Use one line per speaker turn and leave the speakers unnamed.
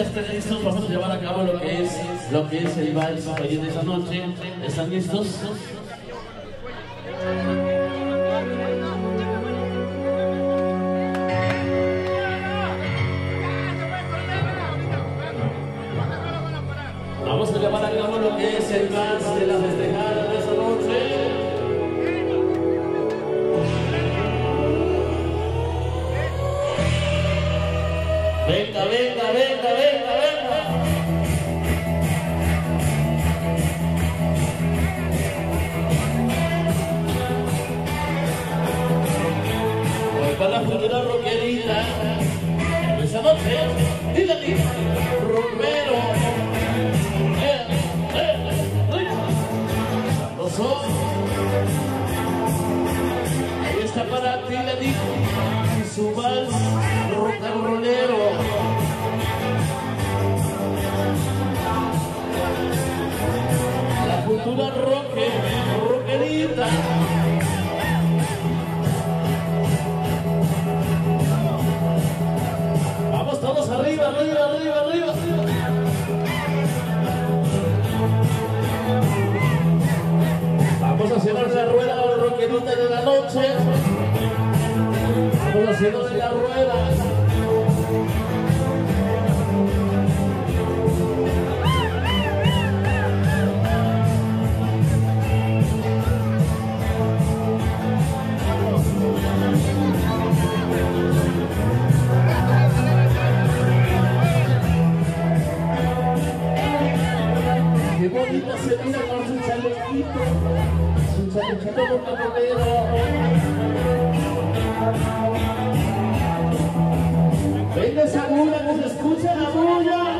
ya están listos, vamos a llevar a cabo lo que es, lo que es el vals hoy en esta noche. ¿Están listos? Vamos a llevar a cabo lo que es el vals Venga, venga, venga, venga, venga. Para la futura rockerita, esa noche, dígale, Romero, eh, eh, eh. Ahí está para ti, su vals rock and. La cultura roque, rockerita. Vamos todos arriba, arriba, arriba, arriba. Vamos a hacer la rueda rockerita de la noche. Haciendo de la rueda. Qué bonita se mira con su chalequito, su chalequito con papelero. Venga se la bulla.